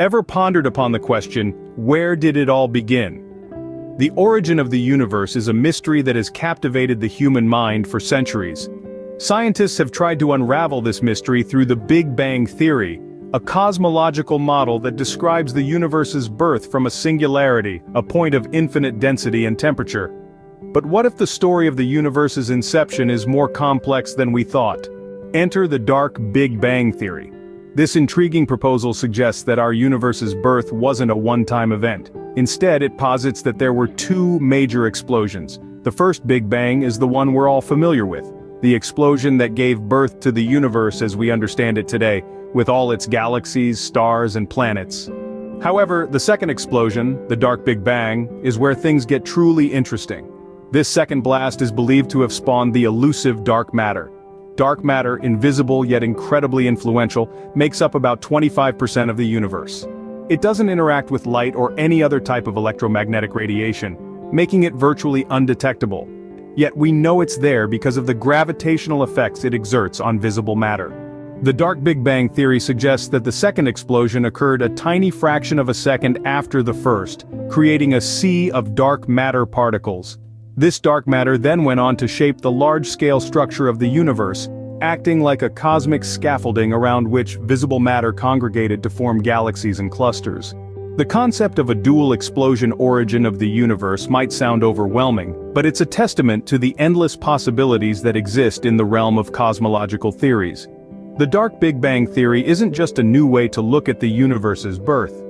Ever pondered upon the question, where did it all begin? The origin of the universe is a mystery that has captivated the human mind for centuries. Scientists have tried to unravel this mystery through the Big Bang Theory, a cosmological model that describes the universe's birth from a singularity, a point of infinite density and temperature. But what if the story of the universe's inception is more complex than we thought? Enter the dark Big Bang Theory. This intriguing proposal suggests that our universe's birth wasn't a one-time event. Instead it posits that there were two major explosions. The first Big Bang is the one we're all familiar with. The explosion that gave birth to the universe as we understand it today, with all its galaxies, stars and planets. However, the second explosion, the Dark Big Bang, is where things get truly interesting. This second blast is believed to have spawned the elusive dark matter, Dark matter, invisible yet incredibly influential, makes up about 25% of the universe. It doesn't interact with light or any other type of electromagnetic radiation, making it virtually undetectable. Yet we know it's there because of the gravitational effects it exerts on visible matter. The Dark Big Bang theory suggests that the second explosion occurred a tiny fraction of a second after the first, creating a sea of dark matter particles. This dark matter then went on to shape the large-scale structure of the universe, acting like a cosmic scaffolding around which visible matter congregated to form galaxies and clusters. The concept of a dual explosion origin of the universe might sound overwhelming, but it's a testament to the endless possibilities that exist in the realm of cosmological theories. The Dark Big Bang Theory isn't just a new way to look at the universe's birth.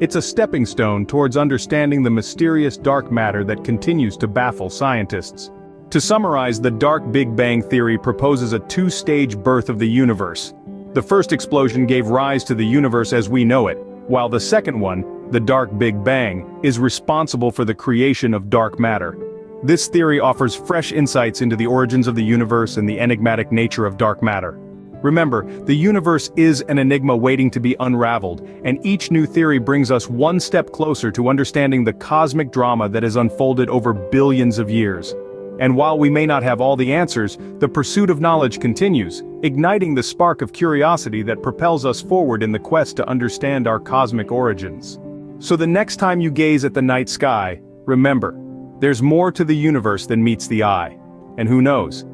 It's a stepping stone towards understanding the mysterious dark matter that continues to baffle scientists. To summarize the Dark Big Bang Theory proposes a two-stage birth of the universe. The first explosion gave rise to the universe as we know it, while the second one, the Dark Big Bang, is responsible for the creation of dark matter. This theory offers fresh insights into the origins of the universe and the enigmatic nature of dark matter. Remember, the universe is an enigma waiting to be unraveled, and each new theory brings us one step closer to understanding the cosmic drama that has unfolded over billions of years. And while we may not have all the answers, the pursuit of knowledge continues, igniting the spark of curiosity that propels us forward in the quest to understand our cosmic origins. So the next time you gaze at the night sky, remember, there's more to the universe than meets the eye. And who knows,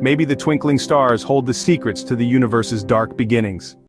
Maybe the twinkling stars hold the secrets to the universe's dark beginnings.